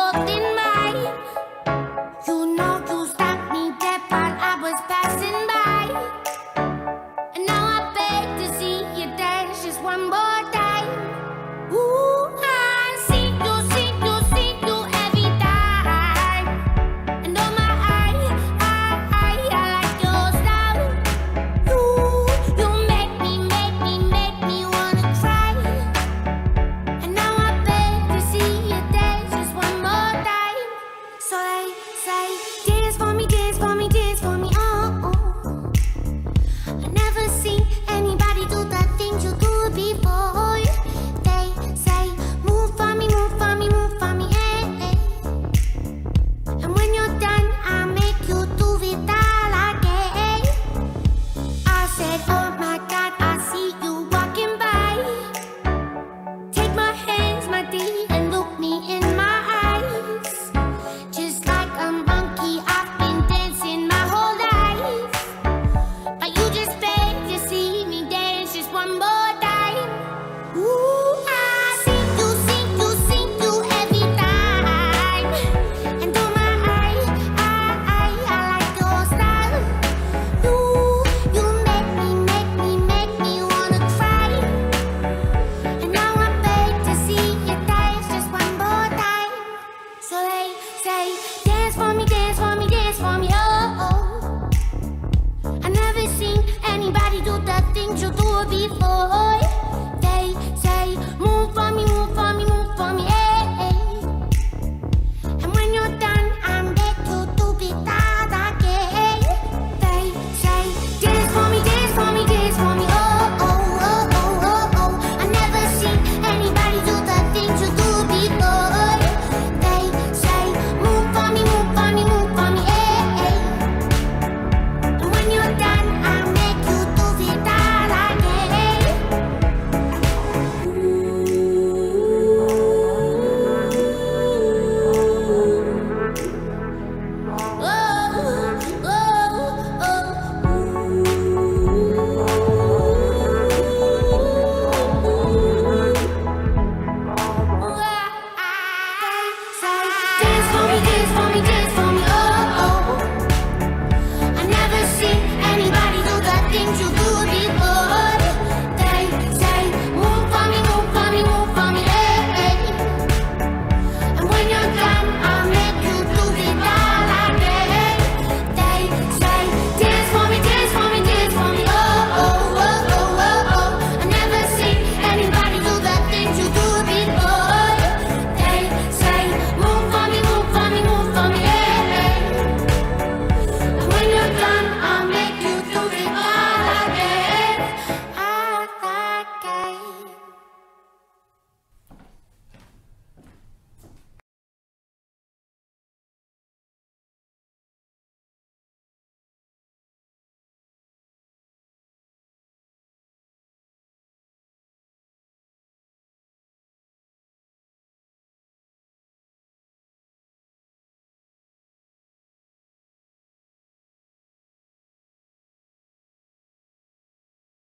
walked in